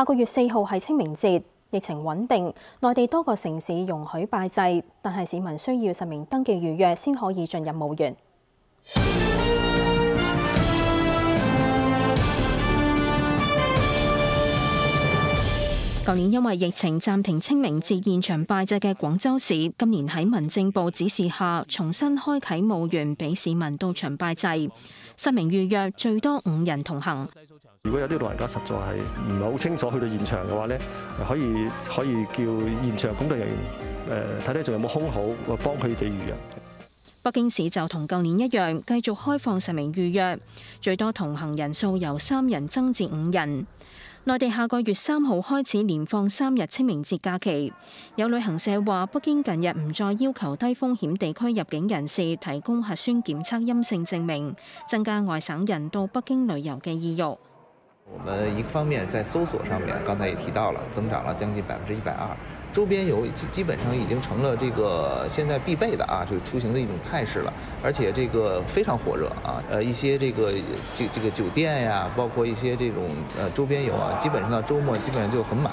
下個月四號係清明節，疫情穩定，內地多個城市容許拜祭，但係市民需要實名登記預約先可以進入墓園。舊年因為疫情暫停清明節現場拜祭嘅廣州市，今年喺民政部指示下，重新開啟墓園俾市民到場拜祭，實名預約最多五人同行。如果有啲老人家實在係唔係好清楚去到現場嘅話咧，可以可以叫現場工作人員誒睇睇仲有冇空好，幫佢哋預約。北京市就同舊年一樣，繼續開放實名預約，最多同行人數由三人增至五人。內地下個月三號開始連放三日清明節假期，有旅行社話，北京近日唔再要求低風險地區入境人士提供核酸檢測陰性證明，增加外省人到北京旅遊嘅意欲。我们一方面在搜索上面，刚才也提到了，增长了将近百分之一百二。周边游基基本上已经成了这个现在必备的啊，就是出行的一种态势了，而且这个非常火热啊，呃一些这个这这个酒店呀，包括一些这种呃周边游啊，基本上到周末基本上就很满。